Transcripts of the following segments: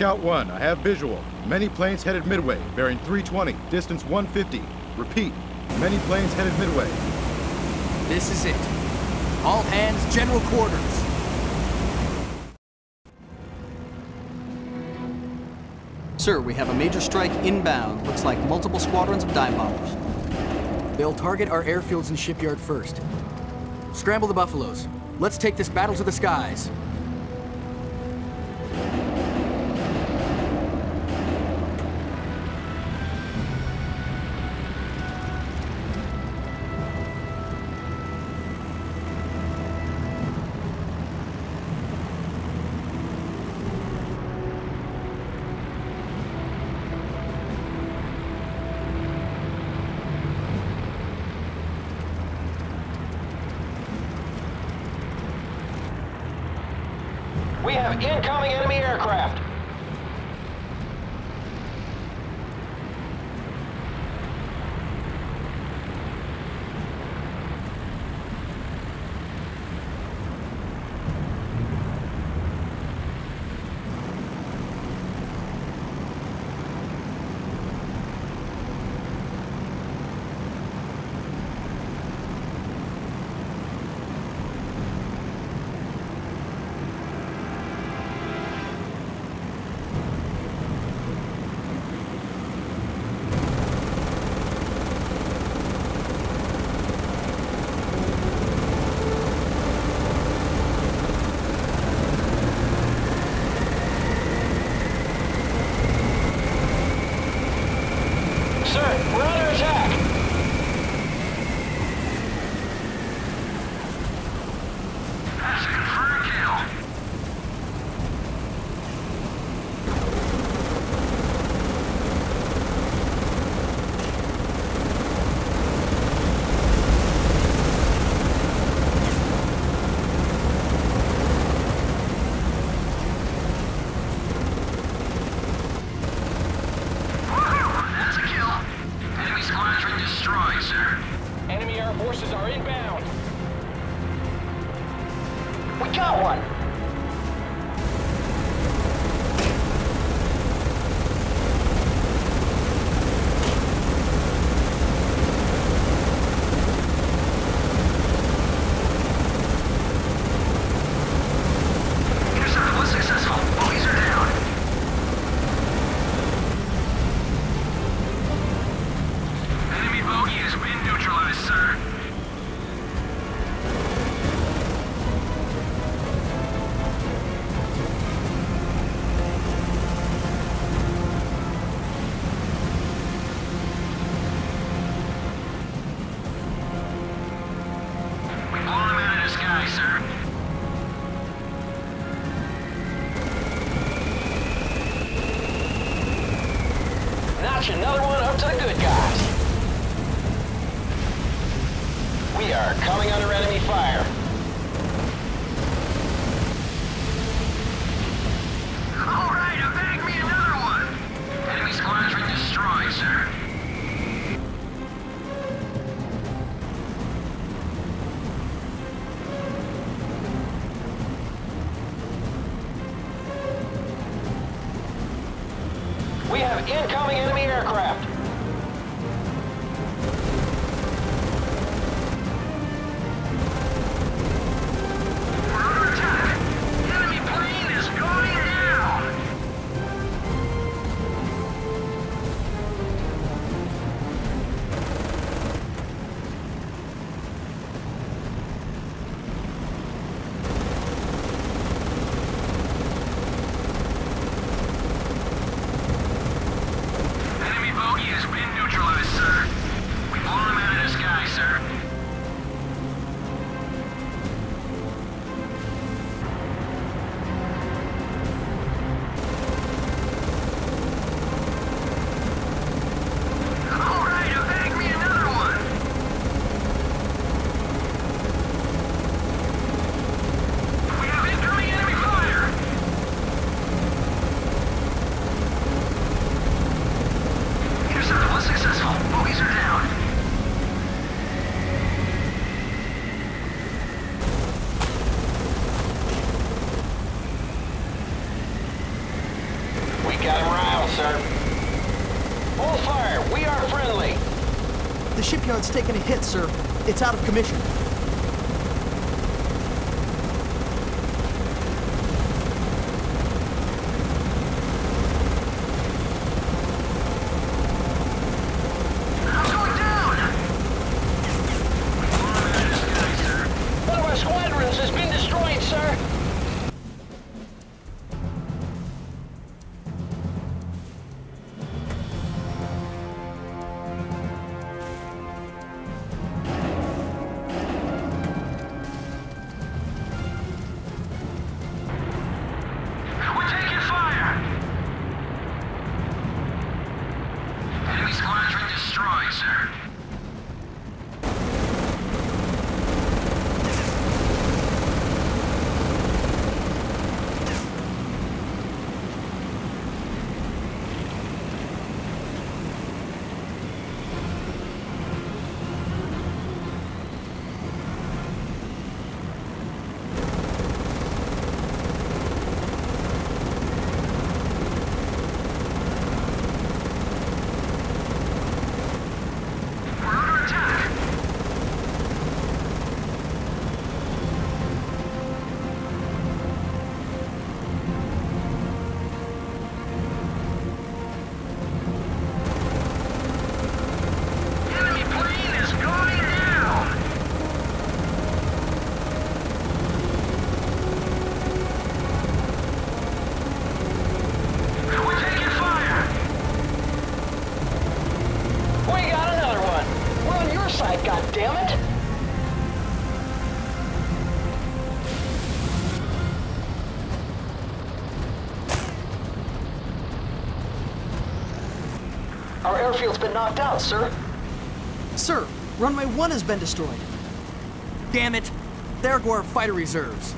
This Scout 1. I have visual. Many planes headed midway, bearing 320, distance 150. Repeat, many planes headed midway. This is it. All hands, general quarters. Sir, we have a major strike inbound. Looks like multiple squadrons of dive bombers. They'll target our airfields and shipyard first. Scramble the Buffaloes. Let's take this battle to the skies. Got one. We have incoming enemy aircraft. Sir. It's out of commission. Airfield's been knocked out, sir. Sir, runway 1 has been destroyed. Damn it! There go our fighter reserves.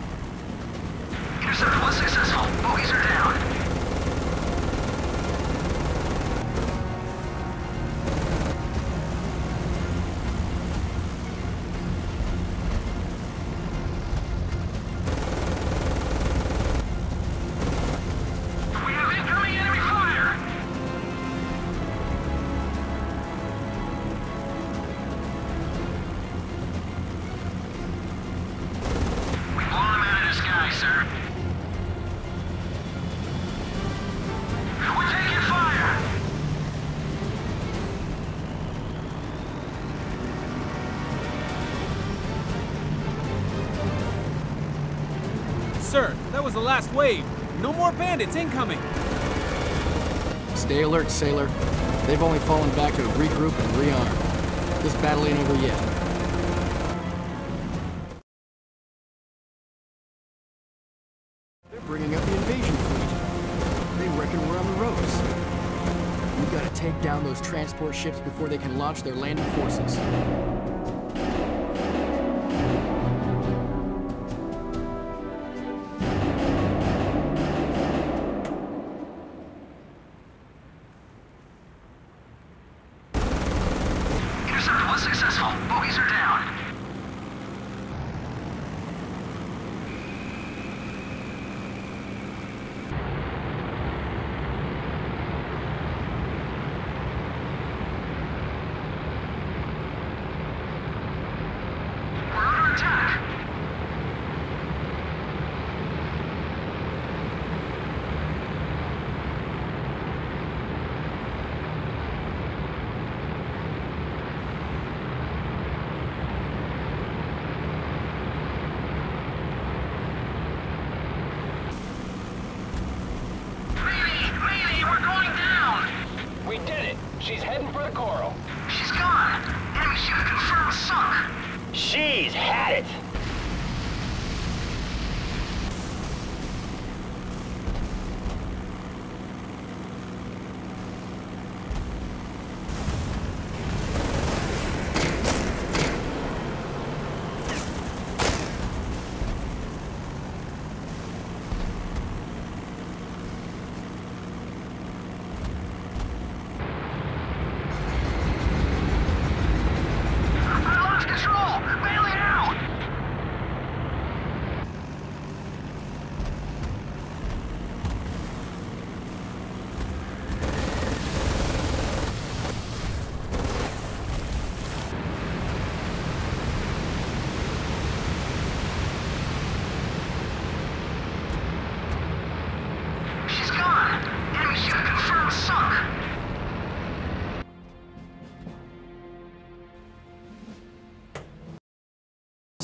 Sir, that was the last wave. No more bandits incoming. Stay alert, sailor. They've only fallen back to regroup and rearm. This battle ain't over yet. They're bringing up the invasion fleet. They reckon we're on the ropes. We've gotta take down those transport ships before they can launch their landing forces. Successful. Bogies are down.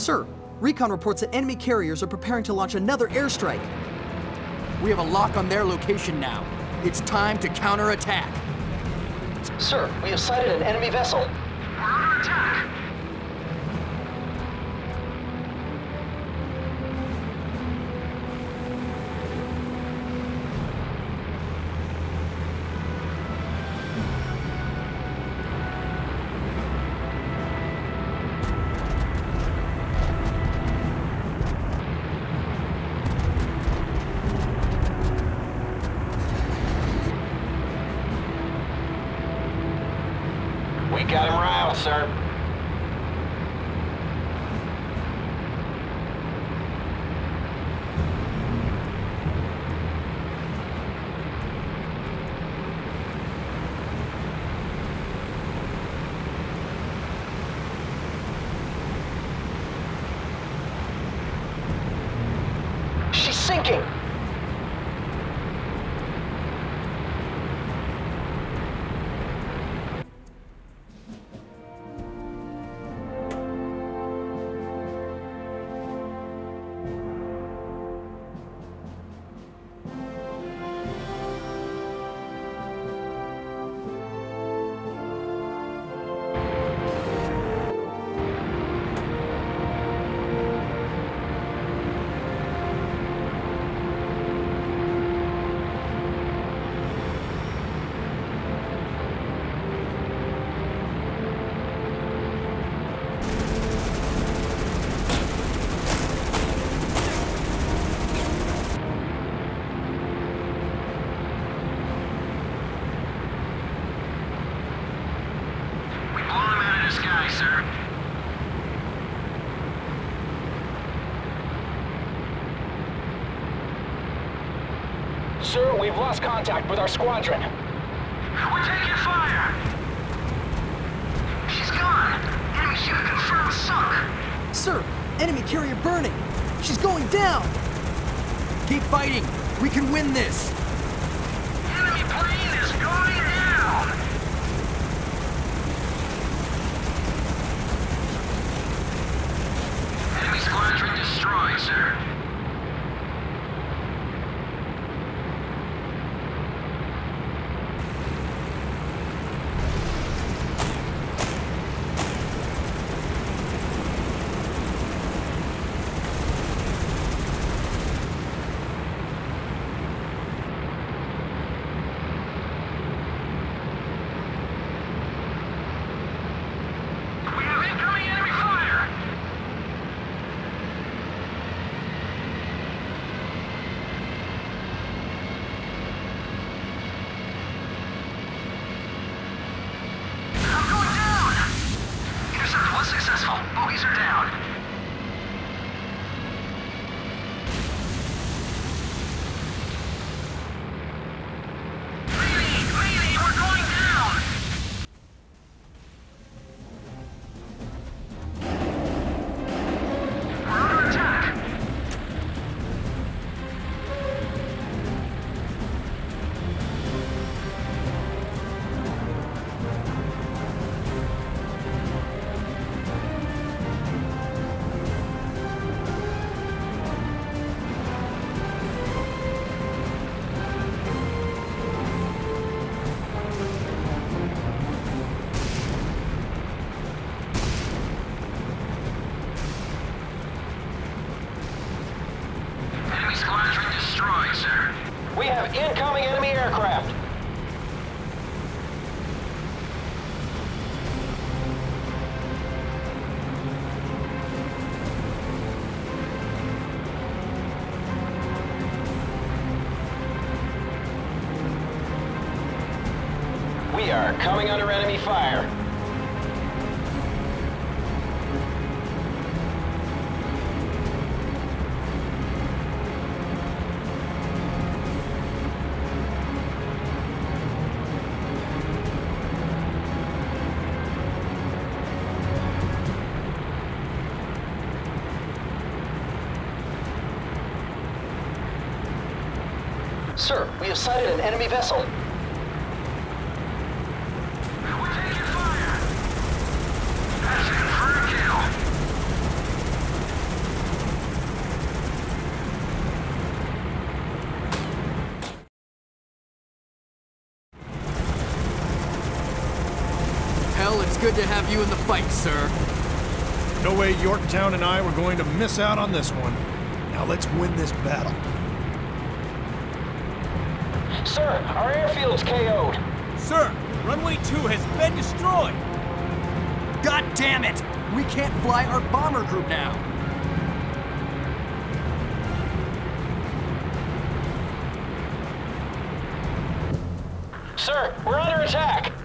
Sir, recon reports that enemy carriers are preparing to launch another airstrike. We have a lock on their location now. It's time to counterattack. Sir, we have sighted an enemy vessel. We've lost contact with our squadron. We're taking fire! She's gone! Enemy ship confirmed sunk! Sir, enemy carrier burning. She's going down. Keep fighting. We can win this. Enemy plane is going down! Enemy squadron destroyed, sir. We are coming under enemy fire. Sir, we have sighted an enemy vessel. We're taking fire! That's it for a kill! Good to have you in the fight, sir. No way Yorktown and I were going to miss out on this one. Now let's win this battle. Sir, our airfield's KO'd. Sir, runway 2 has been destroyed. God damn it! We can't fly our bomber group now. Sir, we're under attack.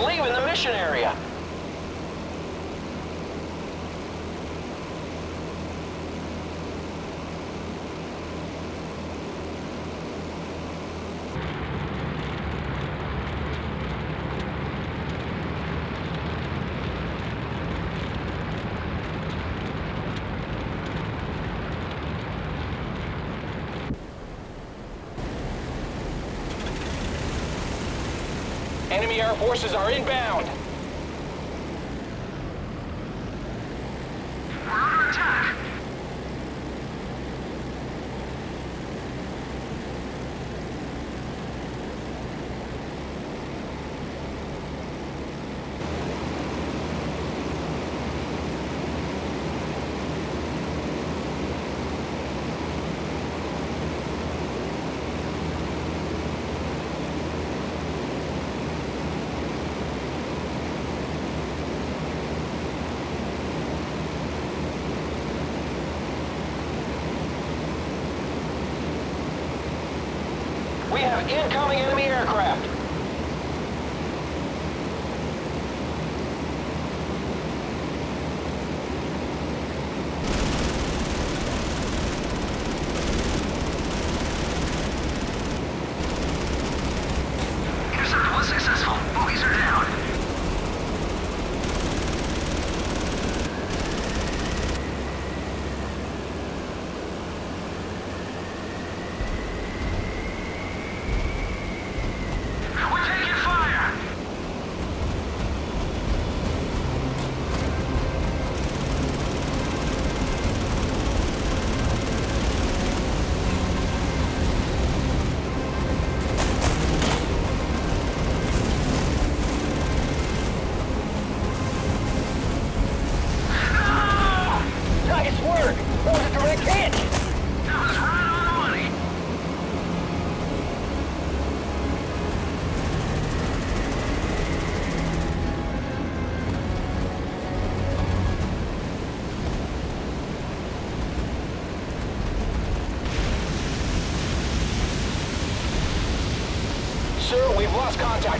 Leaving the mission area. Enemy air forces are inbound. Incoming enemy aircraft.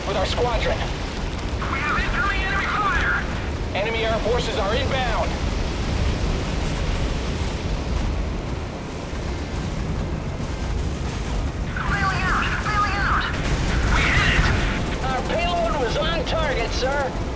with our squadron. We have incoming enemy fire! Enemy air forces are inbound! Bailing out! Bailing out! We hit it! Our payload was on target, sir!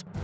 you